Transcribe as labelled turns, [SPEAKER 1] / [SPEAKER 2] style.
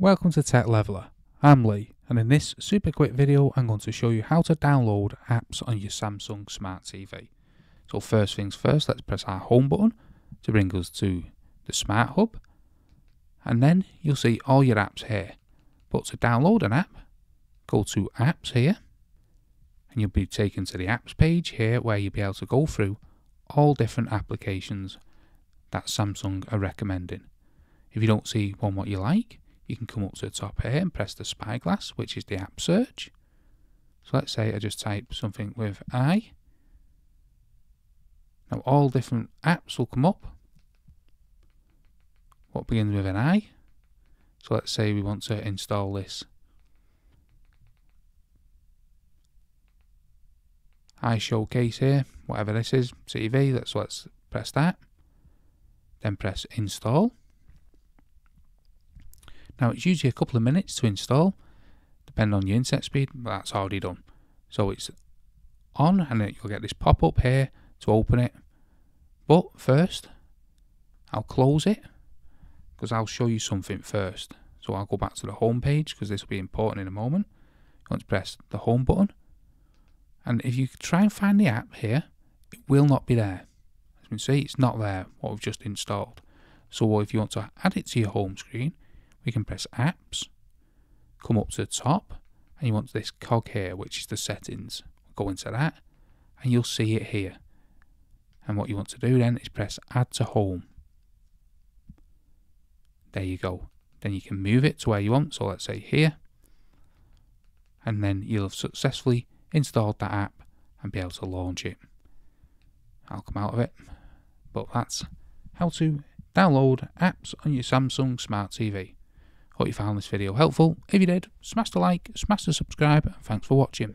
[SPEAKER 1] Welcome to Tech Leveller. I'm Lee and in this super quick video I'm going to show you how to download apps on your Samsung Smart TV. So first things first, let's press our home button to bring us to the Smart Hub and then you'll see all your apps here. But to download an app, go to apps here and you'll be taken to the apps page here where you'll be able to go through all different applications that Samsung are recommending. If you don't see one what you like, you can come up to the top here and press the spyglass, which is the app search. So let's say I just type something with I. Now all different apps will come up. What begins with an I. So let's say we want to install this I showcase here, whatever this is, TV, let's let's press that. Then press install. Now it's usually a couple of minutes to install, depending on your internet speed, but that's already done. So it's on and you'll get this pop up here to open it. But first, I'll close it because I'll show you something first. So I'll go back to the home page because this will be important in a moment. You want to press the home button. And if you try and find the app here, it will not be there. As you can see, it's not there, what we've just installed. So if you want to add it to your home screen, we can press apps, come up to the top, and you want this cog here, which is the settings. Go into that, and you'll see it here. And what you want to do then is press add to home. There you go. Then you can move it to where you want. So let's say here. And then you'll have successfully installed that app and be able to launch it. I'll come out of it. But that's how to download apps on your Samsung Smart TV. Hope you found this video helpful. If you did, smash the like, smash the subscribe, and thanks for watching.